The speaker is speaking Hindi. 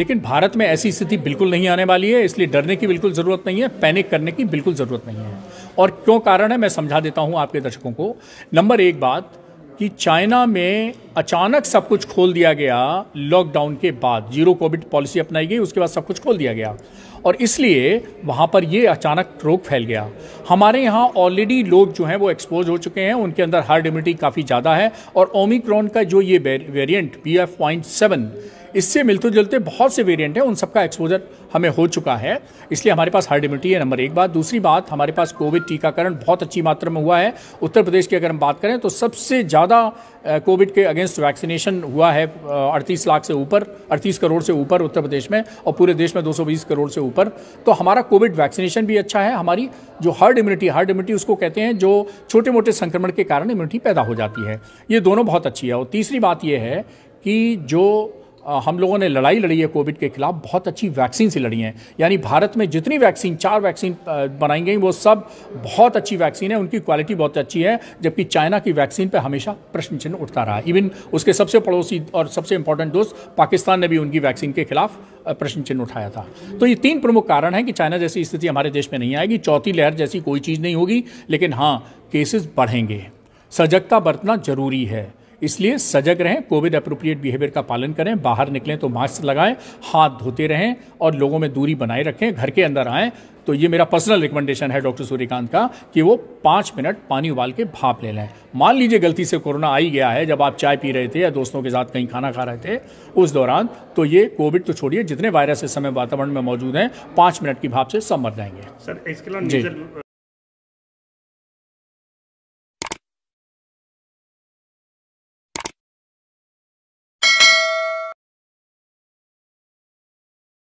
लेकिन भारत में ऐसी स्थिति बिल्कुल नहीं आने वाली है, इसलिए डरने की बिल्कुल ज़रूरत नहीं है, पैनिक करने की बिल्कुल ज़रूरत नहीं है। और क्यों कारण है, मैं समझा देता हूँ आपके दर्शकों को। नंबर एक बात कि चाइना में अचानक सब कुछ खोल दिया गया, लॉकडाउन के बाद, ज़ीरो कोविड पॉलिसी अपनाई गई, उसके बाद सब कुछ खोल दिया गया। और इसलिए वहाँ पर ये अचानक रोग फैल गया। हमारे यहाँ ऑलरेडी लोग जो हैं, वो एक्सपोज हो चुके हैं, उनके अंदर हार्ड इम्यूनिटी काफ़ी ज़्यादा है, और ओमिक्रॉन का जो ये variant B F point seven इससे मिलते जुलते बहुत से वेरिएंट हैं, उन सबका एक्सपोजर हमें हो चुका है। इसलिए हमारे पास हार्ड इम्यूनिटी है नंबर एक बात। दूसरी बात, हमारे पास कोविड टीकाकरण बहुत अच्छी मात्रा में हुआ है। उत्तर प्रदेश की अगर हम बात करें तो सबसे ज़्यादा कोविड के अगेंस्ट वैक्सीनेशन हुआ है अड़तीस लाख से ऊपर, अड़तीस करोड़ से ऊपर उत्तर प्रदेश में और पूरे देश में 220 करोड़ से ऊपर। तो हमारा कोविड वैक्सीनेशन भी अच्छा है। हमारी जो हर्ड इम्यूनिटी हर्ड इम्यूनिटी उसको कहते हैं, जो छोटे मोटे संक्रमण के कारण इम्यूनिटी पैदा हो जाती है। ये दोनों बहुत अच्छी है। और तीसरी बात यह है कि जो हम लोगों ने लड़ाई लड़ी है कोविड के खिलाफ, बहुत अच्छी वैक्सीन से लड़ी हैं। यानी भारत में जितनी वैक्सीन, चार वैक्सीन बनाई गई, वो सब बहुत अच्छी वैक्सीन है, उनकी क्वालिटी बहुत अच्छी है, जबकि चाइना की वैक्सीन पर हमेशा प्रश्न चिन्ह उठता रहा। इवन उसके सबसे पड़ोसी और सबसे इंपॉर्टेंट दोस्त पाकिस्तान ने भी उनकी वैक्सीन के खिलाफ प्रश्न चिन्ह उठाया था। तो ये तीन प्रमुख कारण हैं कि चाइना जैसी स्थिति हमारे देश में नहीं आएगी। चौथी लहर जैसी कोई चीज़ नहीं होगी, लेकिन हाँ केसेस बढ़ेंगे। सजगता बरतना ज़रूरी है। इसलिए सजग रहें कोविड अप्रोप्रिएट बिहेवियर का पालन करें बाहर निकलें तो मास्क लगाएँ हाथ धोते रहें और लोगों में दूरी बनाए रखें घर के अंदर आएँ। तो ये मेरा पर्सनल रिकमेंडेशन है डॉक्टर सूर्यकांत का कि वो पाँच मिनट पानी उबाल के भाप ले लें। मान लीजिए गलती से कोरोना आ ही गया है जब आप चाय पी रहे थे या दोस्तों के साथ कहीं खाना खा रहे थे उस दौरान तो ये कोविड तो छोड़िए जितने वायरस इस समय वातावरण में मौजूद हैं पाँच मिनट की भाप से सब मर जाएँगे। सर इसके